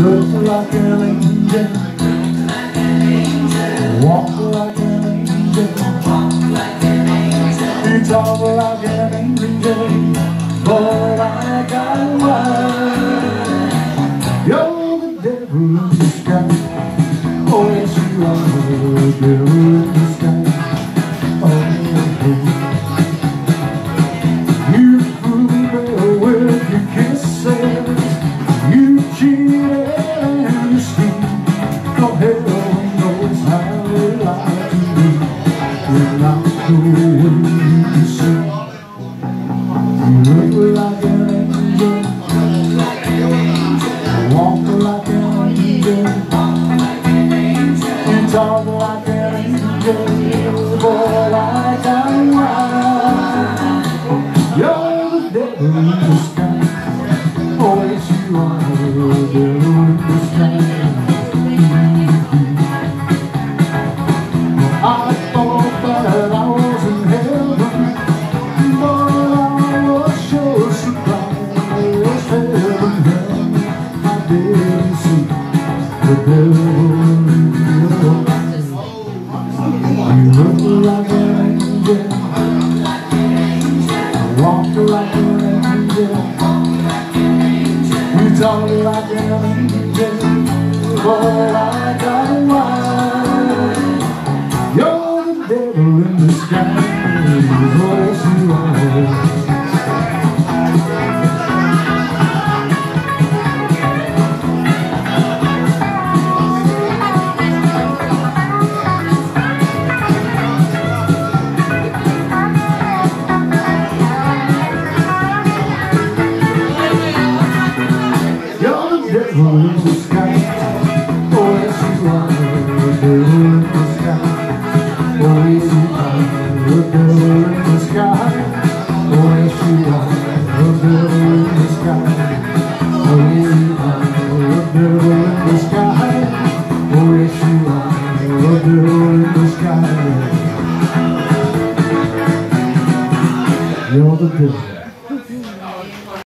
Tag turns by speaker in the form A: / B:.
A: Look like an angel. Walk like an angel. You talk like an angel. But I got wine. You're the devil in disguise. Oh, yes, you are the devil in disguise. The you look like an angel. Walk like an angel. Talk like an angel. You're the devil in. Oh, yes, you are the devil in disguise. I like an angel. Walk in. The devil in disguise. Oh, the. Oh, you are the in disguise. Oh, yes, you are the in disguise. You're the.